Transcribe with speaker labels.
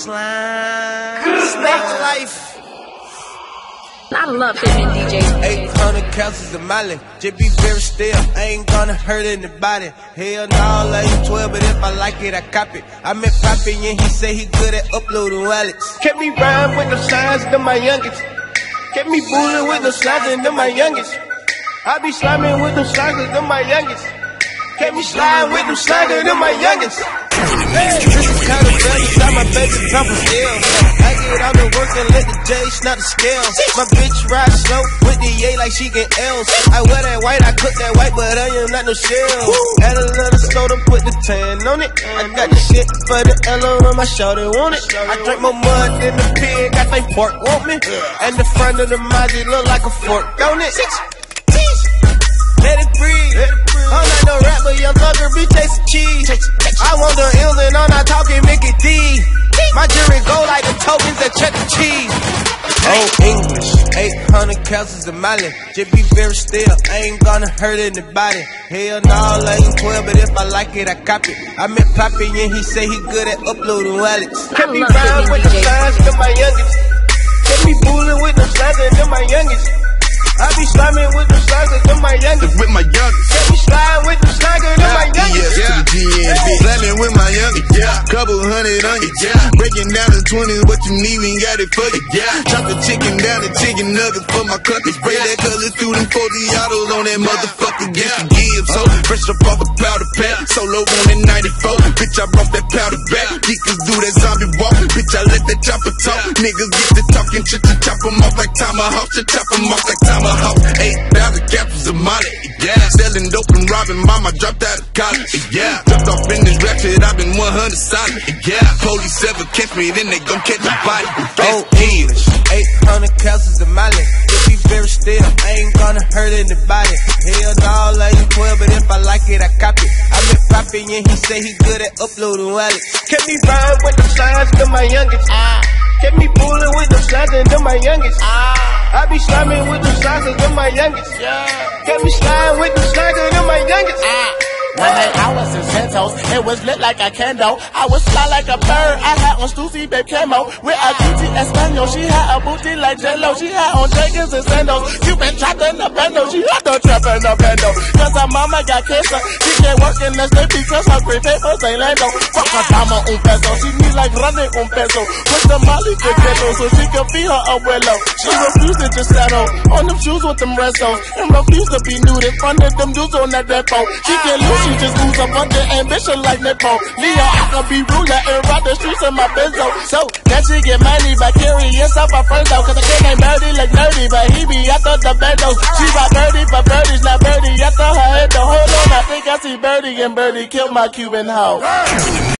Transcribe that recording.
Speaker 1: slime. Snake life.
Speaker 2: I love hitting DJs.
Speaker 1: 800 calories of Molly. Just be very still. I ain't gonna hurt anybody. Hell no, I ain't 12, but if I like it, I cop it. I met Poppy and he say he good at uploading wallets. Kept me rhyme with the signs, them my youngest. Kept me bullying with the signs, and them my youngest. I be sliming with the signs, them my youngest. Kept me sliding with them signs, them my youngest. This is kind of bad, inside my baby pump still. I get out the work and let the J snap the scale. My bitch ride slow with the A like she get L's. I wear that white, I cook that white, but I am not no shell. Add a little soda, put the tan on it. I got the shit for the L on my shoulder, want it? I drink more mud than the pig, I think pork want me. And the front of the Maji look like a fork, don't it? Let it breathe. I'm not no rapper, young thugger, be chasing cheese. I want the ills and I'm not talking Mickey D. My jury go like the tokens at Chuck E. Cheese. Oh, English, 800 calories a mile. Just be very still, I ain't gonna hurt anybody. Hell no, I ain't 12, but if I like it, I cop it. I met Poppy and he say he good at uploading wallets. Kept me rhyme with the signs, them my youngest. Kept me fooling with the signs, and my youngest. I be sliming with the signs, and my youngest.
Speaker 3: with my youngest.
Speaker 1: Kept me sliding with the signs, and them my
Speaker 3: ES
Speaker 1: youngest.
Speaker 3: to the GNB. Slamming with my youngest. Yeah. Couple hundred on you. Yeah. Breaking down the 20s, what you need, we got it for you. Yeah. Chop the chicken down the chicken nuggets for my cluckers. Spray that color through them 40 autos on that motherfucker. Get the give. So fresh up off a powder pack. Solo on that 94. Bitch, I brought that powder back. Geekers do that zombie walk. Bitch, I let that chopper talk. Niggas get to talking shit to chop 'em off like tomahawk. To chop 'em off like tomahawk. 8,000 capsules of molly. Yeah. Selling dope and robbing mama. Dropped out of college. Yeah. dropped off in this rap shit. I've been 100 solid. Yeah. Police ever catch me, then they gon' catch a body.
Speaker 1: Oh, English, 800 calories a mile. Just be very still, I ain't gonna hurt anybody. Hell no, I ain't 12, but if I like it, I cop it. I met Poppy and he say he good at uploading wallets. Kept me rhyme with the signs, them my youngest. Ah. Kept me fooling with the signs, and them my youngest. Ah. I be sliming with the signs, and them my youngest. Kept me sliding with the signs, and them my youngest.
Speaker 4: One day I was in Santos, it was lit like a candle. I was fly like a bird, I had on Stussy babe camo. With a cutie Espanol, she had a Jello. She had on Jenkins and sandals. You been trapped in the bando, she had the trap in the bando. Cause her mama got cancer, she can't work in the state because her great papers ain't Lando. Fuck her dama un peso, she need like running un peso. Put the molly to ghetto so she can feed her abuelo. She refused to just settle on them shoes with them restos. And refused to be nude in front of them dudes on that depot. She can't lose, she just lose bunch of ambition like Nepo. Leo, I can be ruler and rock the streets in my benzo. So that she get money by carrying stuff her friends nerdy, but he be after the bendos. She ride birdie, but birdie's not birdie. After her head, the hold on, I think I see birdie and birdie kill my Cuban hoe.